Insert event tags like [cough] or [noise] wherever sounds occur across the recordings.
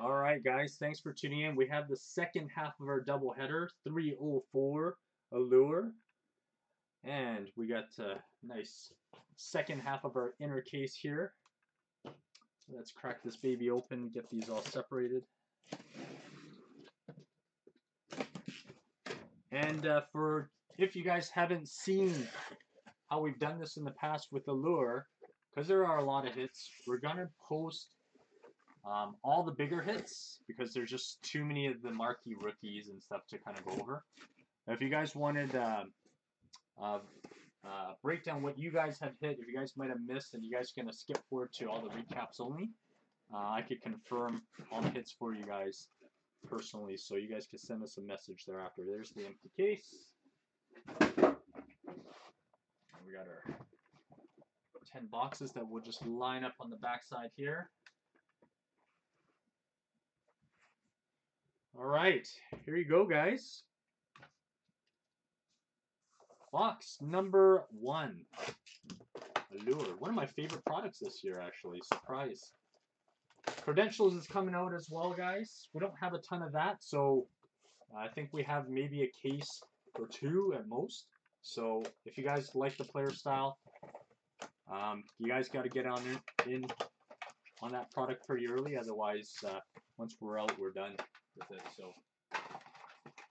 All right, guys, thanks for tuning in. We have the second half of our doubleheader, 304 Allure. And we got a nice second half of our inner case here. Let's crack this baby open, get these all separated. And uh, for if you guys haven't seen how we've done this in the past with Allure, because there are a lot of hits, we're going to post um, all the bigger hits because there's just too many of the marquee rookies and stuff to kind of go over. Now, if you guys wanted uh, uh, uh, break down what you guys have hit, if you guys might have missed and you guys to skip forward to all the recaps only, uh, I could confirm all the hits for you guys personally, so you guys can send us a message thereafter. There's the empty case. We got our 10 boxes that will just line up on the back side here. All right, here you go, guys. Box number one. Allure. One of my favorite products this year, actually. Surprise. Credentials is coming out as well, guys. We don't have a ton of that, so I think we have maybe a case or two at most. So if you guys like the player style, um, you guys got to get on in, in, on that product pretty early. Otherwise, uh, once we're out, we're done with it. So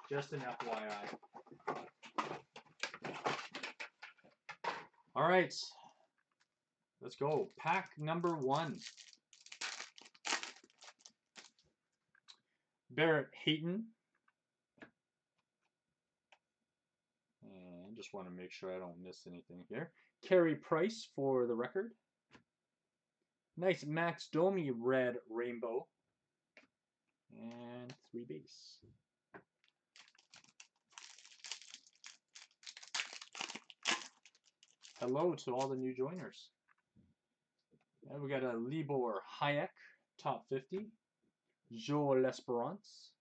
just an FYI. All right, let's go. Pack number one. Barrett Hayton. And just want to make sure I don't miss anything here. Carey Price for the record. Nice Max Domi red rainbow. And three base. Hello to all the new joiners. And we got a Libor Hajek top 50. Joe L'Esperance.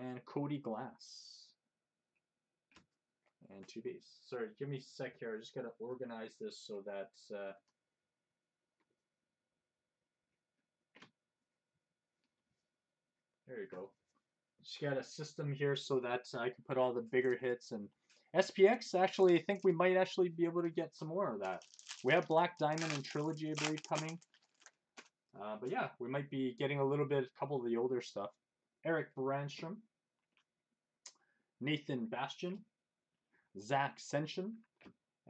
And Cody Glass. And two base. Sorry, give me a sec here. I just got to organize this so that uh, There you go. Just got a system here so that I can put all the bigger hits and SPX. Actually, I think we might actually be able to get some more of that. We have Black Diamond and Trilogy, I believe, coming. Uh, but yeah, we might be getting a little bit, a couple of the older stuff. Eric Brannstrom, Nathan Bastian, Zach Senyshyn,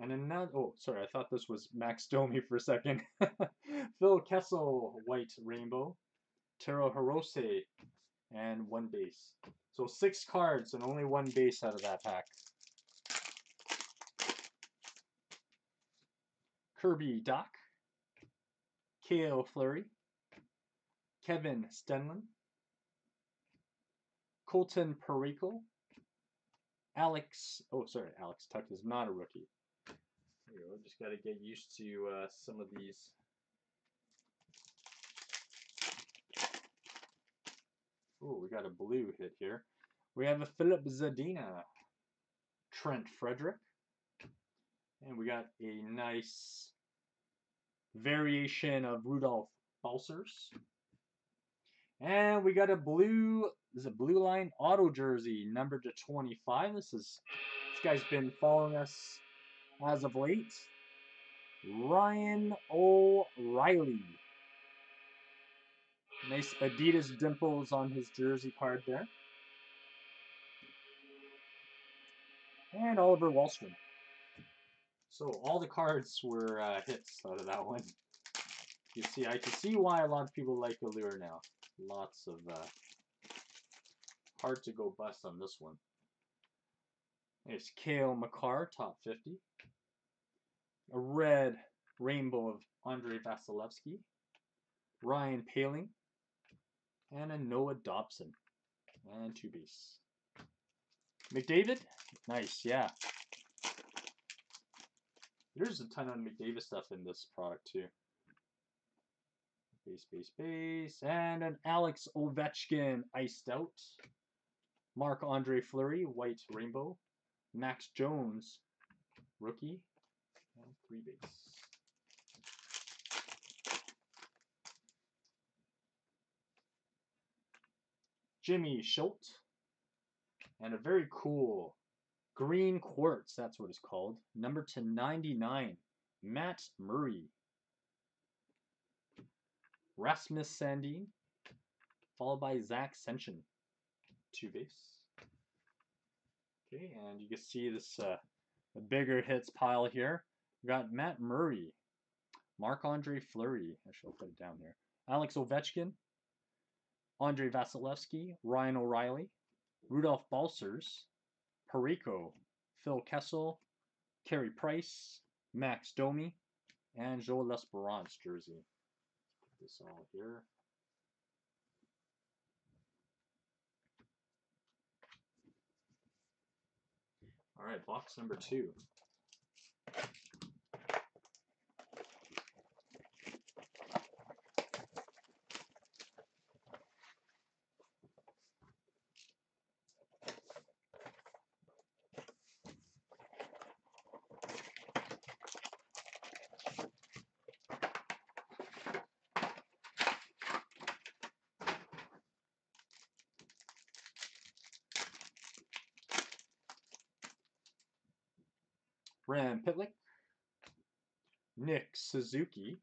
and another. Oh, sorry, I thought this was Max Domi for a second. [laughs] Phil Kessel, White Rainbow, Taro Hirose, and one base. So six cards and only one base out of that pack. Kirby Dach, Cale Fleury, Kevin Stenlund, Colton Parayko, Alex, oh sorry, Alex Tuch is not a rookie. You go, just got to get used to uh, some of these. Oh, we got a blue hit here. We have a Filip Zadina, Trent Frederick, and we got a nice variation of Rudolph Balcers. And we got a blue, is a blue line auto jersey, number to 25. This is, this guy's been following us as of late. Ryan O'Reilly. Nice Adidas dimples on his jersey card there. And Oliver Wahlstrom. So all the cards were uh, hits out of that one. You see, I can see why a lot of people like Allure now. Lots of uh, hard to go bust on this one. It's Cale Makar, top 50. A red rainbow of Andrei Vasilevskiy. Ryan Poehling. And a Noah Dobson. And two base. McDavid? Nice, yeah. There's a ton of McDavid stuff in this product too. Base, base, base. And an Alex Ovechkin iced out. Marc-Andre Fleury, white rainbow. Max Jones, rookie. And three base. Jimmy Schuldt, and a very cool green quartz, that's what it's called, number to 99, Matt Murray. Rasmus Sandin, followed by Zach Senyshyn, two base. Okay, and you can see this uh, the bigger hits pile here. We got Matt Murray, Marc-Andre Fleury, actually I'll put it down here. Alex Ovechkin, Andrei Vasilevskiy, Ryan O'Reilly, Rudolph Balcers, Parayko, Phil Kessel, Carey Price, Max Domi, and Joel L'Esperance jersey. Put this all here. All right, box number two. Rand Pitlick, Nick Suzuki,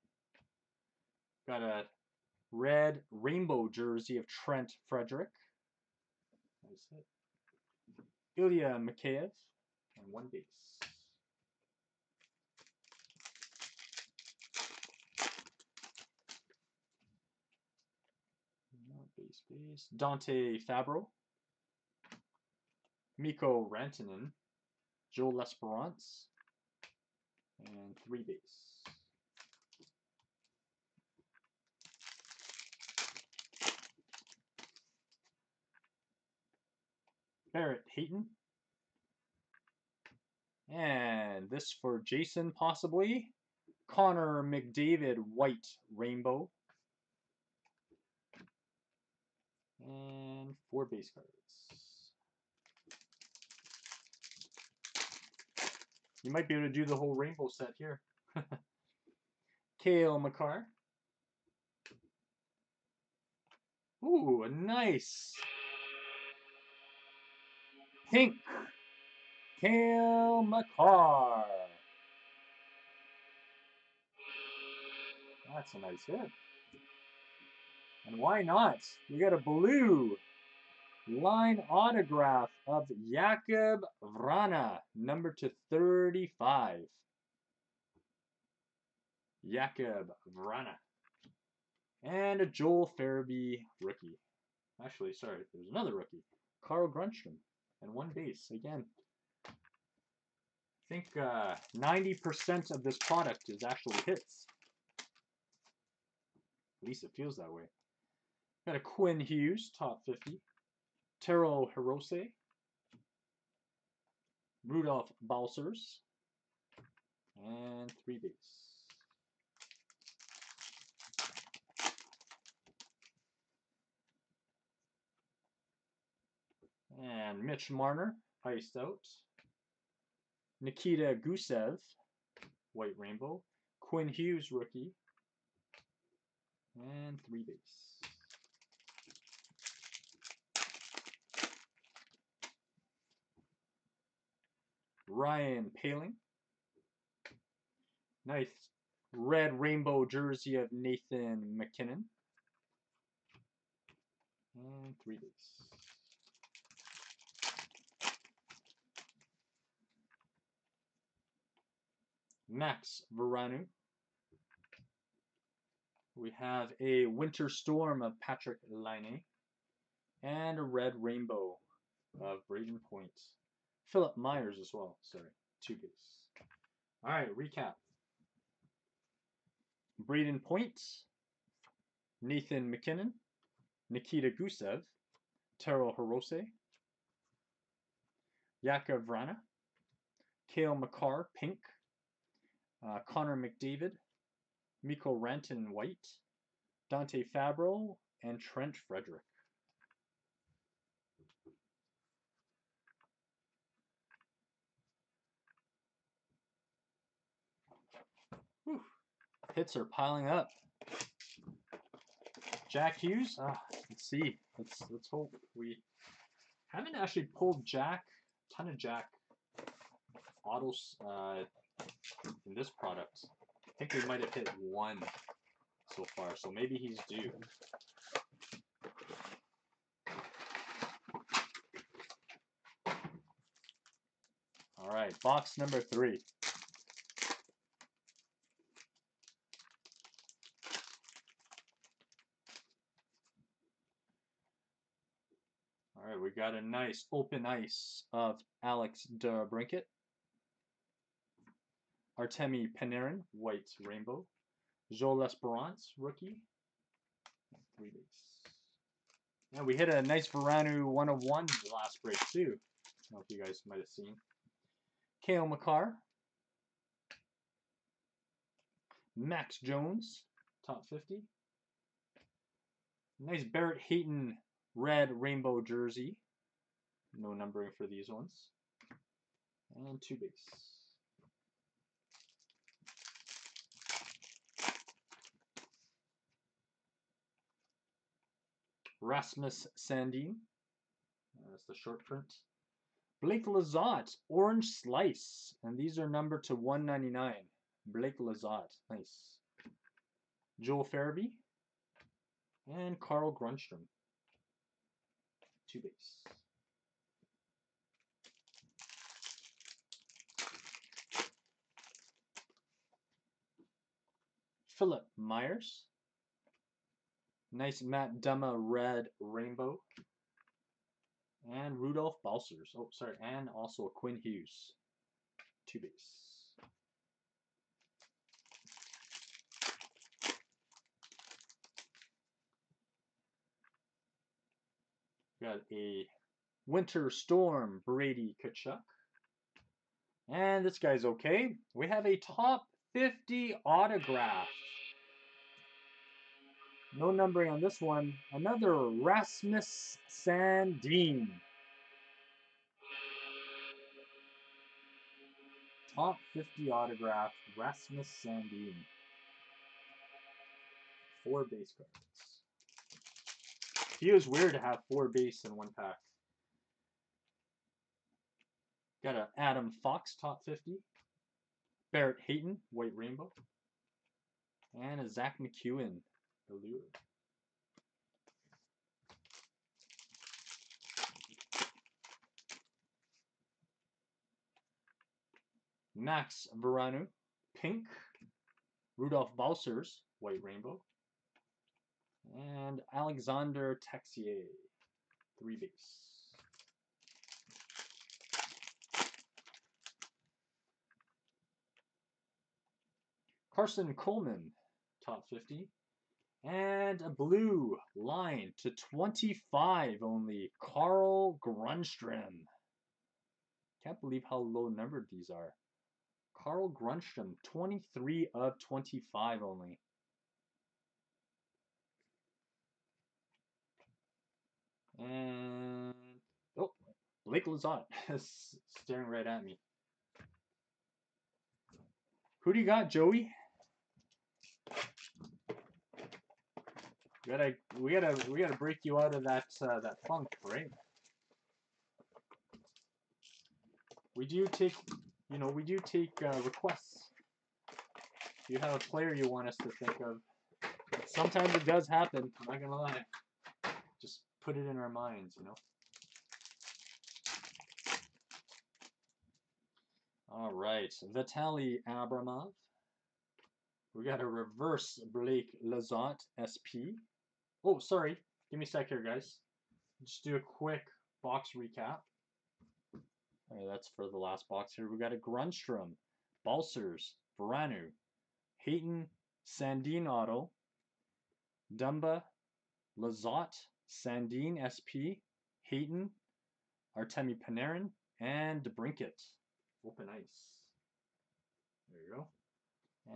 got a red rainbow jersey of Trent Frederick. Hit. Ilya Mikheyev, and one base. Base base. Dante Fabbro. Mikko Rantanen. Joel L'Esperance, and three base. Barrett Hayton. And this for Jason, possibly. Connor McDavid White Rainbow. And four base cards. You might be able to do the whole rainbow set here. [laughs] Cale Makar. Ooh, a nice pink Cale Makar. That's a nice hit. And why not? We got a blue line autograph of Jakub Vrana, number to 35. Jakub Vrana. And a Joel Farabee rookie. Actually, sorry, there's another rookie. Carl Grundstrom. And one base. Again, I think 90% uh, of this product is actually hits. At least it feels that way. Got a Quinn Hughes, top 50. Taro Hirose, Rudolph Balcers, and three base. And Mitch Marner, iced out. Nikita Gusev, white rainbow. Quinn Hughes, rookie. And three base. Ryan Poehling. Nice red rainbow jersey of Nathan MacKinnon. And three base. Max Veronneau. We have a Winter Storm of Patrik Laine. And a red rainbow of Brayden Point. Philip Myers as well. Sorry, two base. All right, recap. Brayden Point, Nathan MacKinnon, Nikita Gusev, Terrell Hirose, Jakub Vrana, Cale Makar, Pink, uh, Connor McDavid, Mikko Rantanen White, Dante Fabbro, and Trent Frederick. Whew. Hits are piling up. Jack Hughes. Ah, let's see. Let's let's hope we haven't actually pulled Jack. Ton of Jack autos uh, in this product. I think we might have hit one so far, so maybe he's due. All right, box number three. All right, we got a nice open ice of Alex DeBrincat. Artemi Panarin, white rainbow. Joel L'Esperance, rookie. Three base. And we hit a nice Veronneau 101 last break too. I don't know if you guys might have seen. Cale Makar. Max Jones, top 50. Nice Barrett Hayton red rainbow jersey. No numbering for these ones. And two base. Rasmus Sandin. Uh, that's the short print. Blake Lizotte, Orange Slice. And these are numbered to 199. Blake Lizotte. Nice. Joel Farabee. And Carl Grundstrom. Two base. Philip Myers. Nice Matt Dumba red rainbow. And Rudolph Balcers. Oh, sorry. And also Quinn Hughes. Two base. Got a Winter Storm Brady Tkachuk. And this guy's okay. We have a top 50 autograph. No numbering on this one. Another Rasmus Sandin. Top 50 autograph, Rasmus Sandin. Four base cards. Was weird to have four base in one pack. Got a Adam Fox top 50. Barrett Hayton, White Rainbow. And a Zach MacEwen, Max Veronneau, Pink. Rudolph Balcers, White Rainbow. And Alexander Texier, three base. Carson Coleman, top 50. And a blue line to 25 only, Carl Grundstrom. Can't believe how low numbered these are. Carl Grundstrom, 23 of 25 only. And oh, Blake Lizotte [laughs] is staring right at me. Who do you got, Joey? Gotta, we gotta, we gotta break you out of that uh, that funk, right? We do take, you know, we do take uh, requests. If you have a player you want us to think of, sometimes it does happen. I'm not gonna lie. Just put it in our minds, you know. All right, Vitaly Abramov. We got a reverse Blake Lizotte SP. Oh, sorry. Give me a sec here, guys. Just do a quick box recap. Okay, that's for the last box here. We got a Grundstrom, Balcers, Veronneau, Hayton, Sandin Auto, Dumba, Lizotte, Sandine SP, Hayton, Artemi Panarin, and DeBrincat. Open ice. There you go.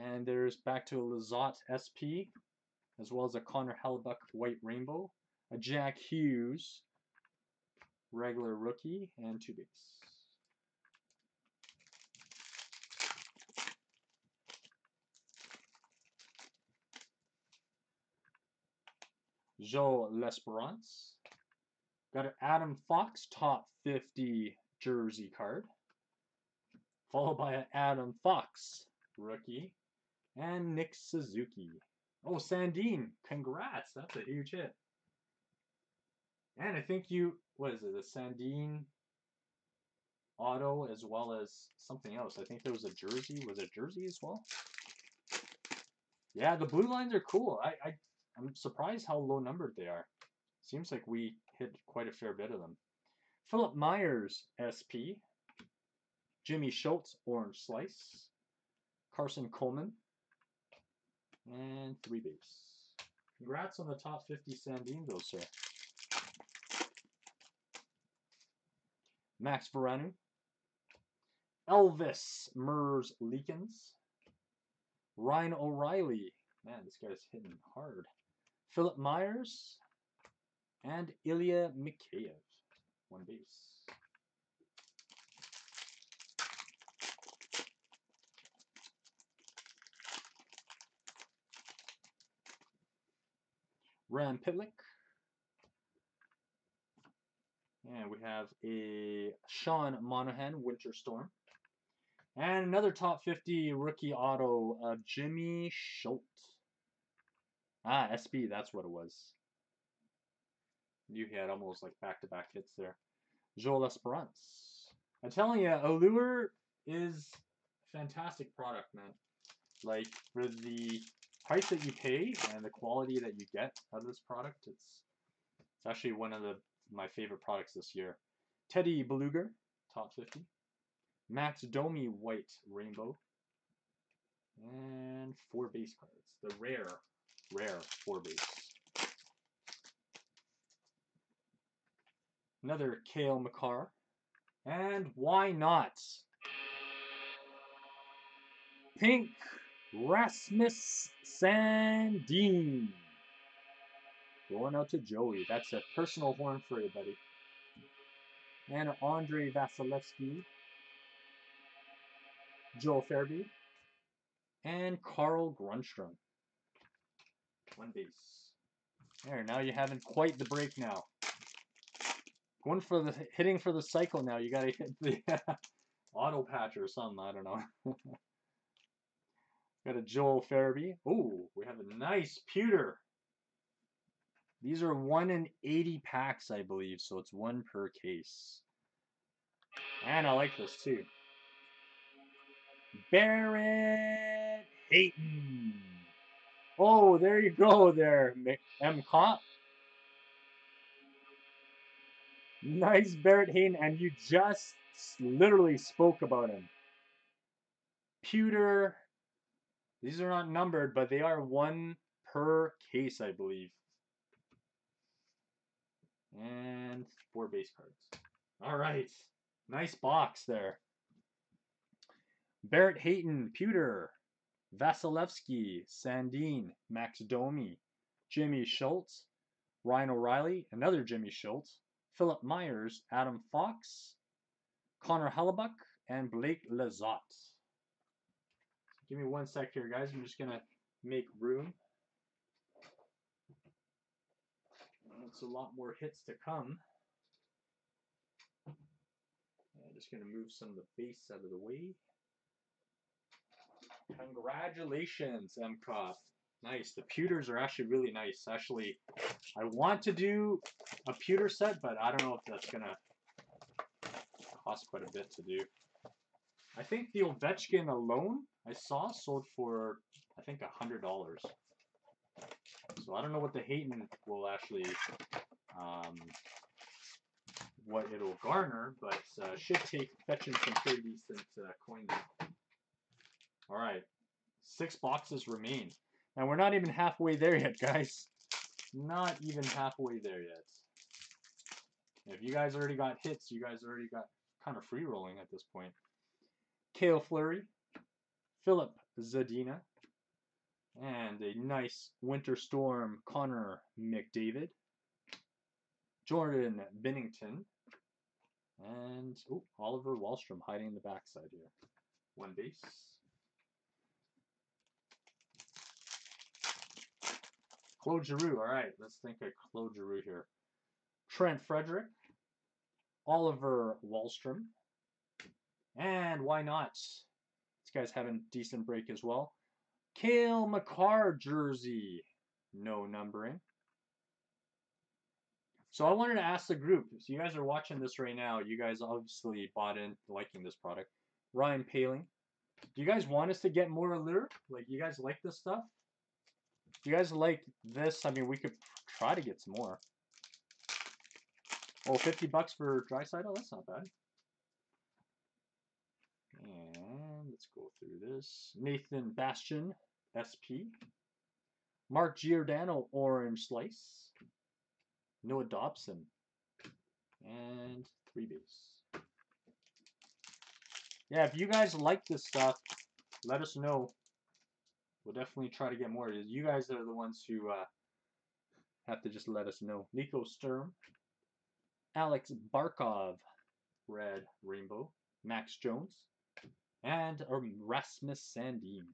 And there's back to a Lizotte SP, as well as a Connor Hellebuyck White Rainbow, a Jack Hughes regular rookie, and two base. Joe L'Esperance. Got an Adam Fox top 50 jersey card. Followed by an Adam Fox rookie. And Nick Suzuki. Oh, Sandine. Congrats. That's a huge hit. And I think you, what is it, a Sandine auto as well as something else. I think there was a jersey. Was it jersey as well? Yeah, the blue lines are cool. I, I I'm surprised how low numbered they are. Seems like we hit quite a fair bit of them. Philip Myers, SP. Jimmy Schuldt, Orange Slice. Carson Coleman. And three base. Congrats on the top 50 Sandine, sir. Max Veronneau. Elvis Merzlikins. Ryan O'Reilly. Man, this guy's hitting hard. Philip Myers. And Ilya Mikheyev. One base. Rem Pitlick. And we have a Sean Monahan Winter Storm. And another top 50 rookie auto of Jimmy Schuldt. Ah, SB, that's what it was. You had almost like back-to-back -back hits there. Joel L'Esperance. I'm telling you, Allure is fantastic product, man. Like, for the price that you pay and the quality that you get out of this product, it's it's actually one of the my favorite products this year. Teddy Blueger, top 50. Max Domi White Rainbow. And four base cards. The rare, rare four base. Another Cale Makar. And why not? Pink Rasmus Sandin. Going out to Joey. That's a personal horn for you, buddy. And Andrei Vasilevskiy. Joel Farabee. And Carl Grundstrom. One base. There, now you're having quite the break now. Going for the hitting for the cycle now. You gotta hit the [laughs] auto patch or something. I don't know. [laughs] Got a Joel Farabee. Oh, we have a nice pewter. These are 1 in 80 packs, I believe, so it's one per case. And I like this too. Barrett Hayton. Oh, there you go there, M. Comp. Nice Barrett Hayton, and you just literally spoke about him. Pewter. These are not numbered, but they are one per case, I believe. And four base cards. All right. Nice box there. Barrett Hayton, Pewter, Vasilevskiy, Sandine, Max Domi, Jimmy Schuldt, Ryan O'Reilly, another Jimmy Schuldt, Philip Myers, Adam Fox, Connor Hellebuyck, and Blake Lizotte. Give me one sec here, guys. I'm just going to make room. It's a lot more hits to come. I'm just going to move some of the base out of the way. Congratulations, MCOP. Nice. The pewters are actually really nice. Actually, I want to do a pewter set, but I don't know if that's going to cost quite a bit to do. I think the Ovechkin alone I saw sold for, I think, a $100. So I don't know what the Hayton will actually, um, what it'll garner, but uh, should take fetching some pretty decent uh, coins. All right, six boxes remain. And we're not even halfway there yet, guys. Not even halfway there yet. If you guys already got hits, you guys already got kind of free rolling at this point. Cale Fleury, Filip Zadina, and a nice Winter Storm Connor McDavid, Jordan Binnington, and ooh, Oliver Wahlstrom hiding in the backside here. One base. Claude Giroux. All right, let's think of Claude Giroux here. Trent Frederick, Oliver Wahlstrom, and why not? This guy's having a decent break as well. Cale Makar jersey, no numbering. So I wanted to ask the group, so you guys are watching this right now, you guys obviously bought in liking this product. Ryan Poehling, do you guys want us to get more Allure? Like, you guys like this stuff? Do you guys like this? I mean, we could try to get some more. Oh, 50 bucks for dry side? Oh, That's not bad. And let's go through this. Nathan Bastian, SP. Mark Giordano, Orange Slice. Noah Dobson. And three base. Yeah, if you guys like this stuff, let us know. We'll definitely try to get more. You guys are the ones who uh, have to just let us know. Nico Sturm. Alex Barkov. Red Rainbow. Max Jones. And Rasmus Sandin.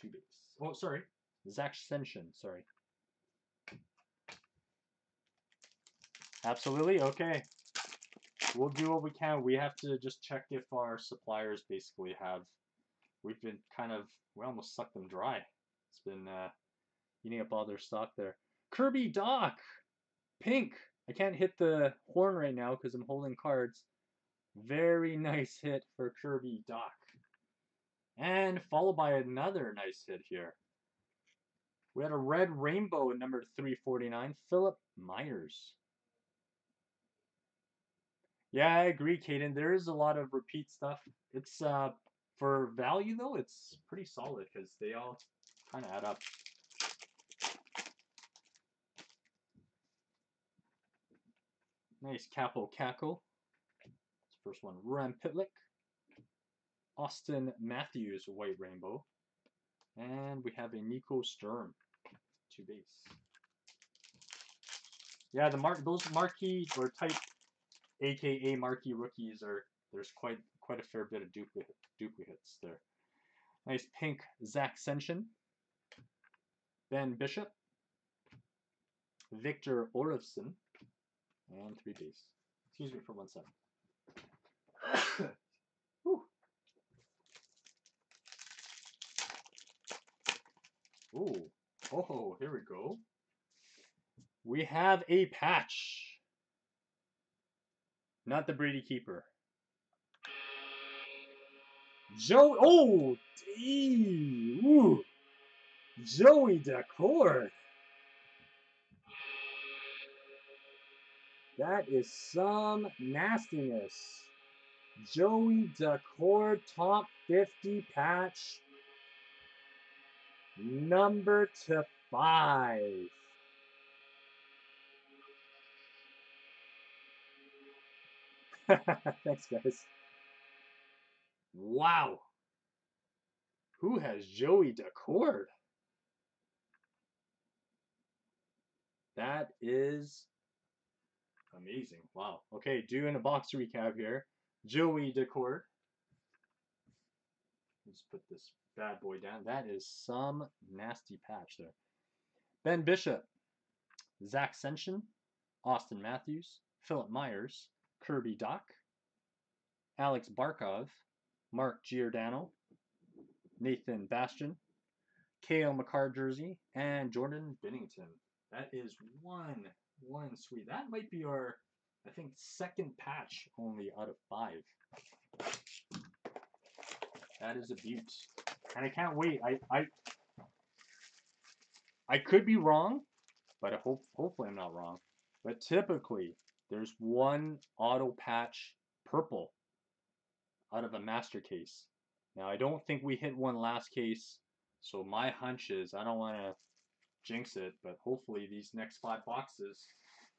Two base. Oh, sorry. Zach Senyshyn, sorry. Absolutely, okay. We'll do what we can. We have to just check if our suppliers basically have... We've been kind of... We almost sucked them dry. It's been uh, eating up all their stock there. Kirby Dach! Pink! I can't hit the horn right now because I'm holding cards. Very [laughs] nice hit for Kirby Dach. And followed by another nice hit here. We had a red rainbow number 349, Philip Myers. Yeah, I agree, Caden. There is a lot of repeat stuff. It's uh for value though, it's pretty solid because they all kind of add up. Nice Kaapo Kakko. First one, Rem Pitlick. Auston Matthews, White Rainbow. And we have a Nico Sturm, two base. Yeah, the mark those marquee or type aka marquee rookies are there's quite quite a fair bit of duplicate duplicates there. Nice pink Zach Senyshyn. Ben Bishop. Victor Olofsson. And three base. Excuse me for one second. [coughs] [coughs] Ooh. Oh, here we go. We have a patch. Not the Brady Keeper. Joe. Oh, dee, ooh. Joey Daccord. That is some nastiness. Joey Daccord top 50 patch number to five. [laughs] Thanks, guys. Wow. Who has Joey Daccord? That is amazing. Wow. Okay, doing a box recap here. Joey Daccord. Let's put this bad boy down. That is some nasty patch there. Ben Bishop, Zach Senyshyn, Auston Matthews, Philip Myers, Kirby Dach, Alex Barkov, Mark Giordano, Nathan Bastian, Cale Makar jersey, and Jordan Binnington. That is one, one sweet. That might be our, I think, second patch only out of five. That is a beaut. And I can't wait. I I I could be wrong, but I hope hopefully I'm not wrong. But typically there's one auto patch purple out of a master case. Now I don't think we hit one last case, so my hunch is I don't want to jinx it, but hopefully these next five boxes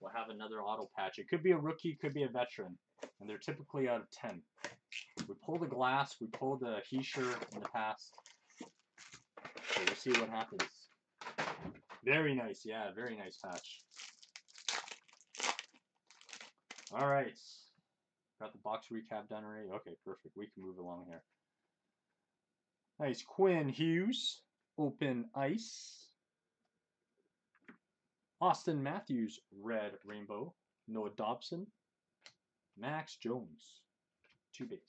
will have another auto patch. It could be a rookie, could be a veteran, and they're typically out of 10. We pulled the glass, we pulled the Hischier in the past. So we'll see what happens. Very nice, yeah, very nice patch. All right. Got the box recap done already? Okay, perfect. We can move along here. Nice. Quinn Hughes. Open Ice. Auston Matthews, red rainbow. Noah Dobson. Max Jones, two base.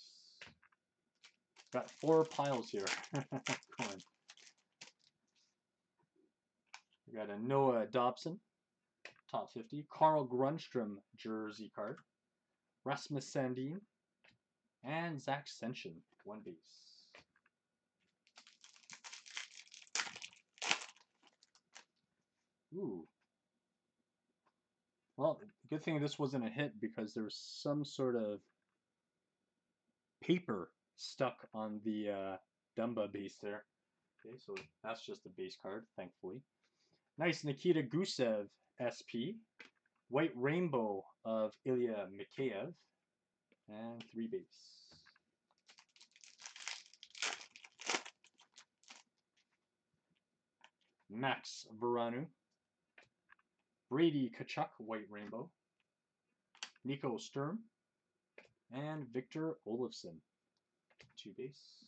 Got four piles here. [laughs] Going. We got a Noah Dobson, top 50. Carl Grundstrom jersey card. Rasmus Sandin. And Zach Senyshyn, one base. Ooh. Well, good thing this wasn't a hit because there was some sort of paper stuck on the uh, Dumba base there. Okay, so that's just a base card, thankfully. Nice Nikita Gusev SP. White Rainbow of Ilya Mikheyev. And three base. Max Veronneau. Brady Tkachuk, White Rainbow. Nico Sturm. And Victor Olofsson, two base.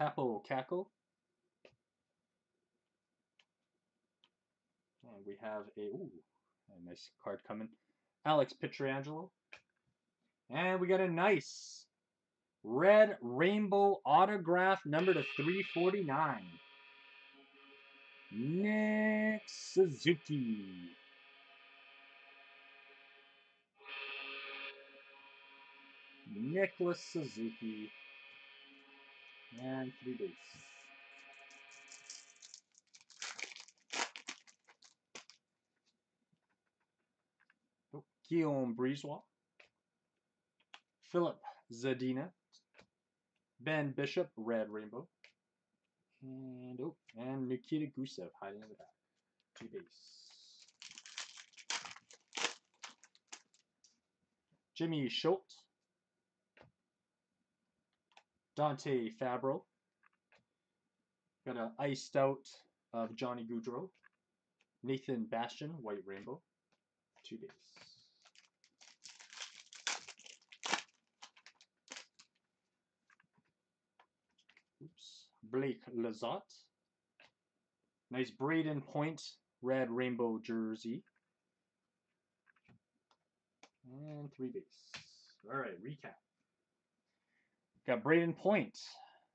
Kaapo Kakko. And we have a, ooh, a nice card coming. Alex Pietrangelo. And we got a nice red rainbow autograph number to 349. Nick Suzuki. Nicholas Suzuki. And three. Oh, Guillaume Brisebois. Filip Zadina. Ben Bishop, Red Rainbow. And oh, and Nikita Gusev hiding in the back. Two base. Jimmy Schuldt. Dante Fabbro. Got an iced out of Johnny Gaudreau. Nathan Bastian, White Rainbow. Two base. Oops. Blake Lizotte. Nice Brayden Point, red rainbow jersey. And three base. All right, recap. Got Brayden Point,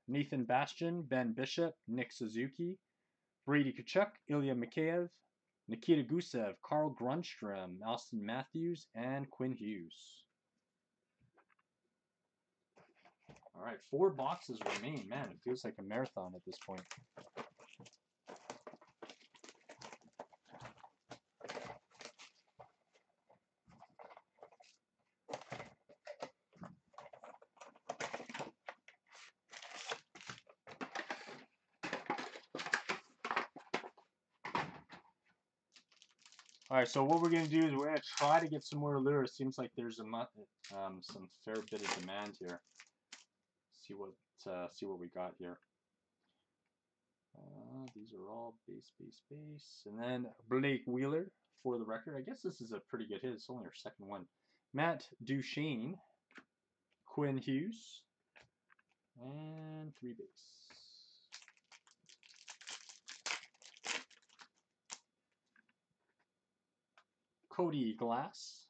Nathan Bastian, Ben Bishop, Nick Suzuki, Brady Tkachuk, Ilya Mikheyev, Nikita Gusev, Carl Grundstrom, Auston Matthews, and Quinn Hughes. All right, four boxes remain. Man, it feels like a marathon at this point. All right, so what we're gonna do is we're gonna try to get some more lure. Seems like there's a um, some fair bit of demand here. See what uh, see what we got here. Uh, these are all base, base, base, and then Blake Wheeler for the record. I guess this is a pretty good hit. It's only our second one. Matt Duchene, Quinn Hughes, and three base. Cody Glass.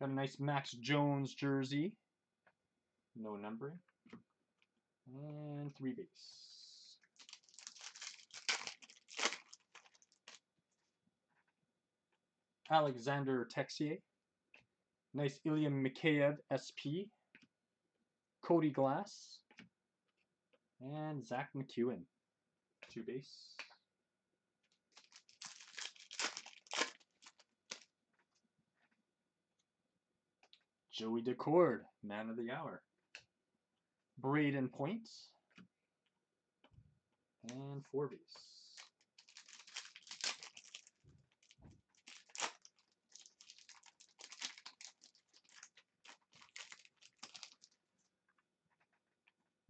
Got a nice Max Jones jersey. No numbering. And three base. Alexander Texier. Nice Ilya Mikheyev SP. Cody Glass. And Zach MacEwen. Two base. Joey Daccord, man of the hour. Brayden Point. And four base.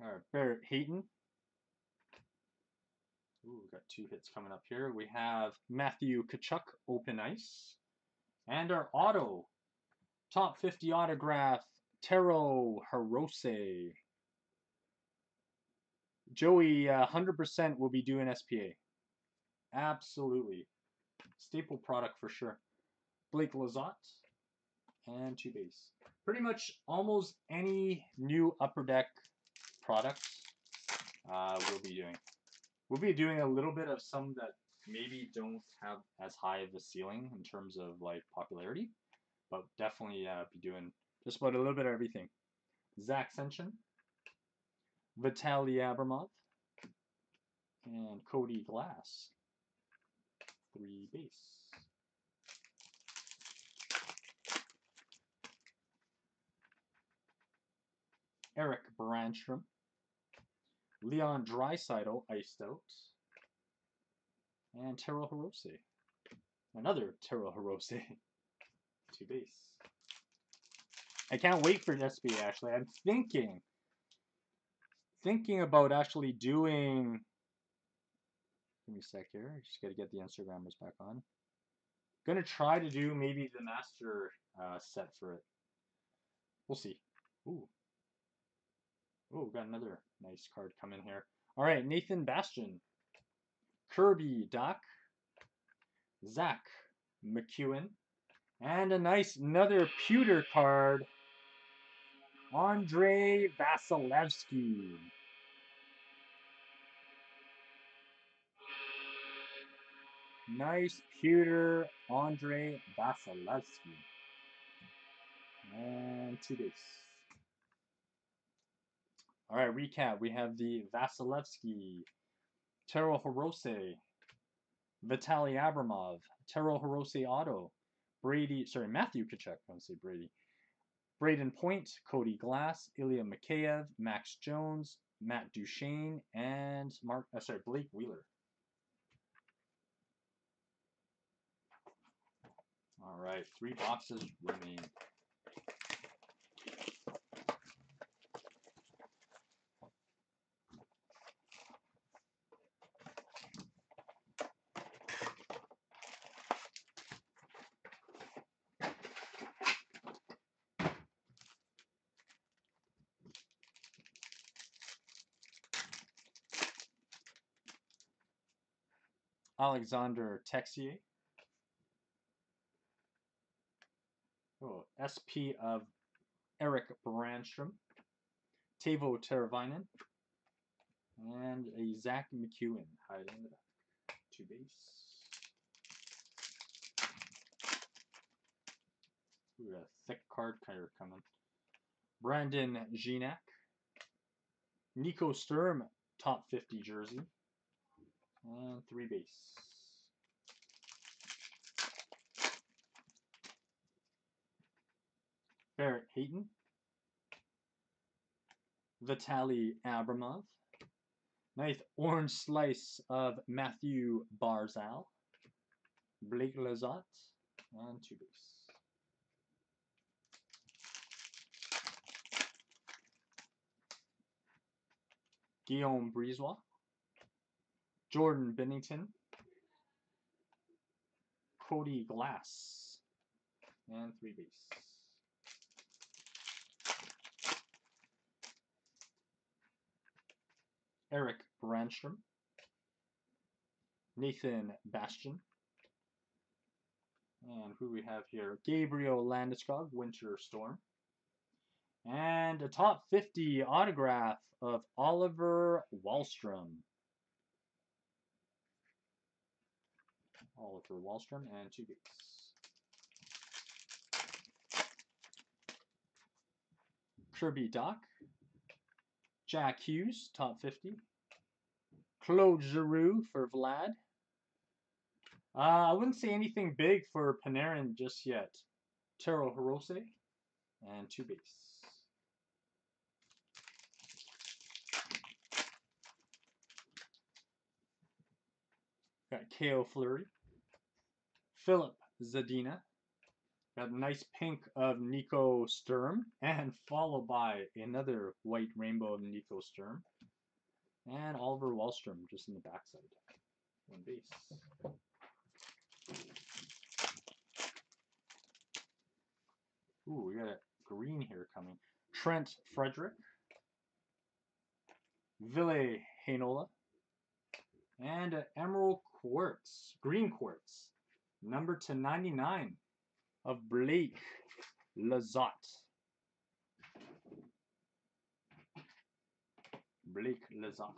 All right, Barrett Hayton. Ooh, we've got two hits coming up here. We have Matthew Tkachuk, Open Ice. And our auto Top 50 autograph, Taro Hirose. Joey, uh, 100% will be doing SPA. Absolutely. Staple product for sure. Blake Lizotte and two base. Pretty much almost any new Upper Deck products uh, we'll be doing. We'll be doing a little bit of some that maybe don't have as high of a ceiling in terms of like popularity, but definitely uh, be doing just about a little bit of everything. Zach Senyshyn, Vitaly Abramov, and Cody Glass. Three base. Eric Brannstrom, Leon Draisaitl iced out, and Taro Hirose. Another Taro Hirose. [laughs] Two base. I can't wait for SB actually. I'm thinking thinking about actually doing give me a sec here. Just gotta get the Instagrammers back on. Gonna try to do maybe the master uh, set for it. We'll see. Ooh. Oh, got another nice card coming here. All right, Nathan Bastian. Kirby Dach, Zach MacEwen, and a nice another pewter card, Andrei Vasilevskiy. Nice pewter Andrei Vasilevskiy. And two base. All right, recap. We have the Vasilevskiy Taro Hirose, Vitaly Abramov, Taro Hirose Auto, Brady, sorry, Matthew Tkachuk, I want to say Brady, Brayden Point, Cody Glass, Ilya Mikheyev, Max Jones, Matt Duchene, and Mark, uh, sorry, Blake Wheeler. All right, three boxes remain. Alexander Texier. Oh, SP of Eric Brannstrom. Teuvo Teravainen. And a Zach MacEwen back. Two base. Ooh, a thick card cutter coming. Brandon Gignac. Nico Sturm, top 50 jersey. And three base. Barrett Hayton. Vitaly Abramov. Nice orange slice of Matthew Barzal. Blake Lizotte. And two base. Guillaume Brisebois. Jordan Binnington, Cody Glass, and three base. Eric Brannstrom, Nathan Bastian, and who we have here? Gabriel Landeskog, Winter Storm. And a top 50 autograph of Oliver Wahlstrom. Oliver Wahlstrom, and two gates. Kirby Dach, Jack Hughes, top 50. Claude Giroux for Vlad. Uh, I wouldn't say anything big for Panarin just yet. Taro Hirose, and two base. Got Cale Fleury. Filip Zadina. Got a nice pink of Nico Sturm, and [laughs] followed by another white rainbow of Nico Sturm. And Oliver Wahlstrom just in the backside. One base. Ooh, we got a green here coming. Trent Frederick. Ville Heinola. And an Emerald Quartz, Green Quartz, number to 99 of Blake Lizotte. Blake Lizotte.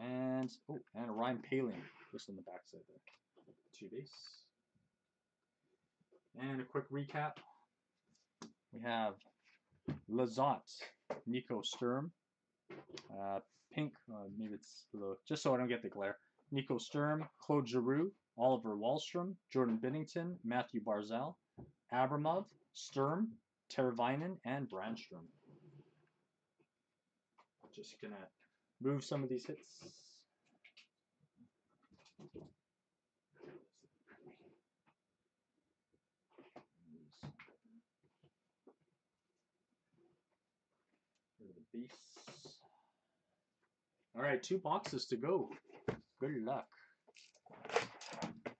And, oh, and Ryan Poehling, just on the backside there. Two base. And a quick recap. We have Lizotte, Nico Sturm, uh, pink, uh, maybe it's little, just so I don't get the glare. Nico Sturm, Claude Giroux, Oliver Wahlstrom, Jordan Binnington, Matthew Barzal, Abramov, Sturm, Teravainen, and Brannstrom. Just gonna move some of these hits. All right, two boxes to go. Good luck. All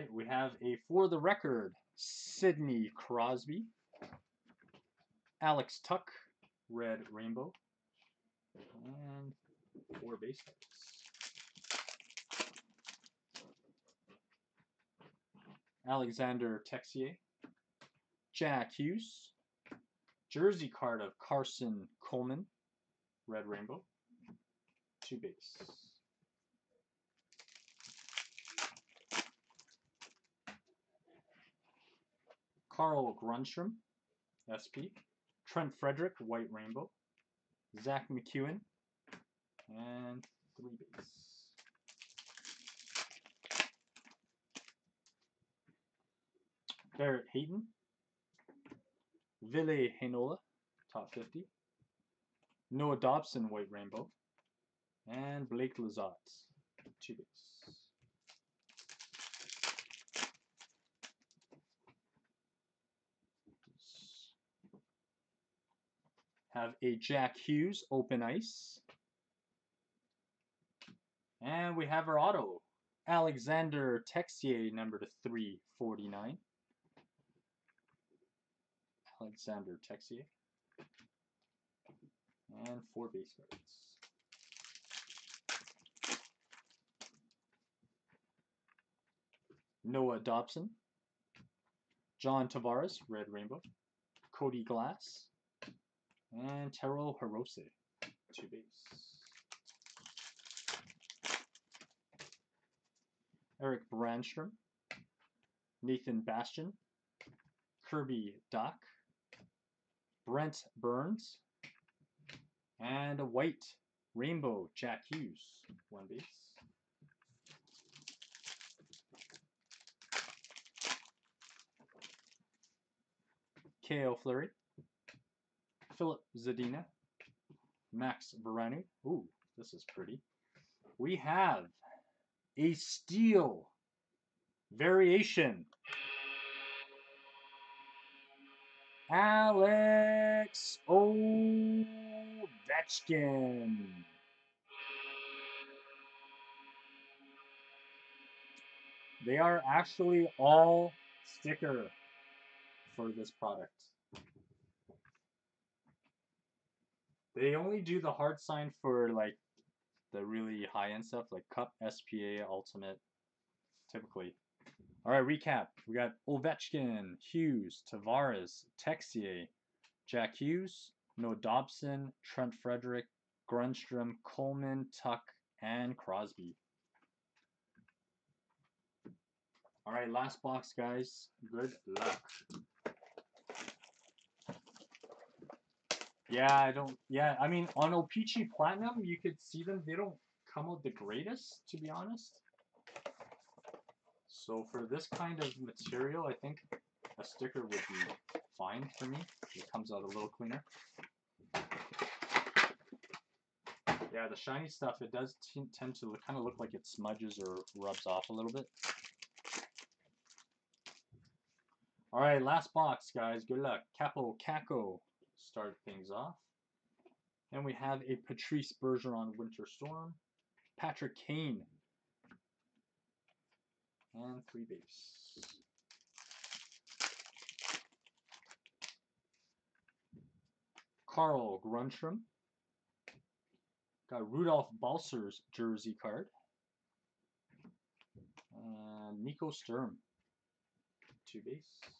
right, we have a for the record Sidney Crosby, Alex Tuch, red rainbow, and four base cards. Alexander Texier, Jack Hughes, jersey card of Carson Coleman, red rainbow, two base. Carl Grundstrom, SP. Trent Frederick, White Rainbow. Zach MacEwen, and three base. Barrett Hayton. Ville Heinola, top 50. Noah Dobson, White Rainbow. And Blake Lizotte, two base. Have a Jack Hughes open ice. And we have our auto, Alexander Texier, number to 349. Alexander Texier. And four base cards. Noah Dobson. John Tavares, Red Rainbow. Cody Glass. And Taro Hirose, two base. Eric Brannstrom, Nathan Bastian, Kirby Dach, Brent Burns, and a white rainbow Jack Hughes, one base. KO Fleury, Filip Zadina, Max Veronneau. Ooh, this is pretty. We have a steel variation. Alex Ovechkin. They are actually all sticker for this product. They only do the hard sign for like the really high end stuff like Cup, SPA, Ultimate, typically. All right, recap. We got Ovechkin, Hughes, Tavares, Texier, Jack Hughes, Noah Dobson, Trent Frederick, Grundstrom, Coleman, Tuch, and Crosby. All right, last box, guys. Good luck. Yeah, I don't. Yeah, I mean, on O-Pee-Chee Platinum, you could see them. They don't come out the greatest, to be honest. So for this kind of material, I think a sticker would be fine for me. It comes out a little cleaner. Yeah, the shiny stuff, it does tend to kind of look like it smudges or rubs off a little bit. Alright, last box, guys. Good luck. Kaapo Kakko start things off. And we have a Patrice Bergeron Winter Storm. Patrick Kane. And three base. Carl Grundstrom. Got Rudolph Balcers jersey card. And Nico Sturm. Two base.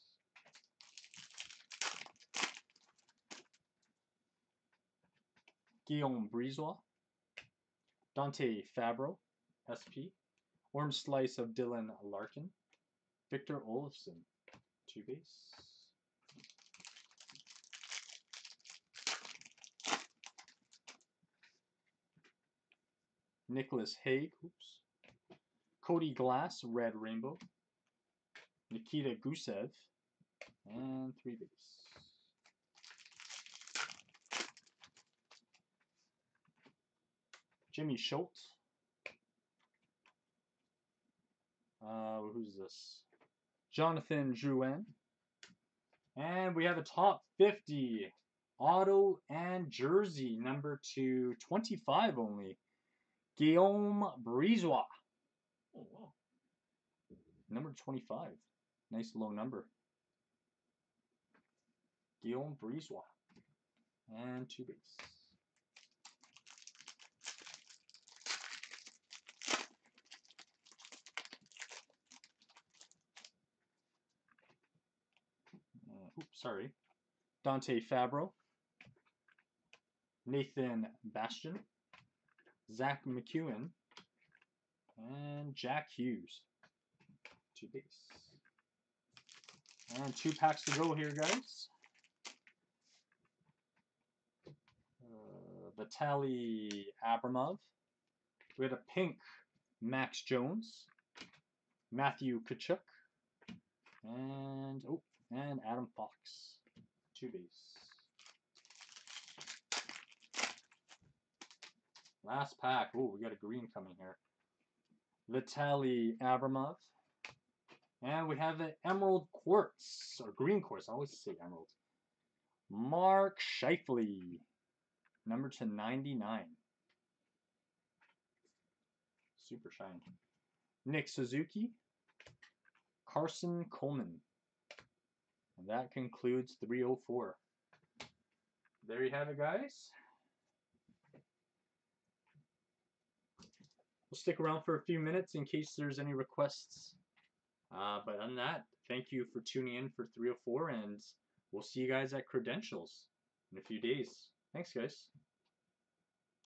Guillaume Brisebois. Dante Fabbro, SP. Orm Slice of Dylan Larkin. Victor Olofsson, two base. Nicholas Hague, oops. Cody Glass, Red Rainbow. Nikita Gusev, and three base. Jimmy Schuldt. Uh, who's this? Jonathan Drouin. And we have a top 50 auto and jersey number 225 only. Guillaume Brisebois. Oh, wow. Number 25. Nice low number. Guillaume Brisebois. And two base. Oops, sorry. Dante Fabbro, Nathan Bastian. Zach MacEwen, and Jack Hughes. Two base. And two packs to go here, guys. Uh, Vitaly Abramov. We had a pink Max Jones. Matthew Tkachuk. And, oh, and Adam Fox. Two base. Last pack. Oh, we got a green coming here. Vitaly Abramov. And we have an Emerald Quartz, or Green Quartz. I always say Emerald. Mark Scheifele. Number to 99. Super shiny. Nick Suzuki. Carson Coleman. And that concludes 304. There you have it, guys. We'll stick around for a few minutes in case there's any requests. Uh, but on that, thank you for tuning in for 304, and we'll see you guys at Credentials in a few days. Thanks, guys.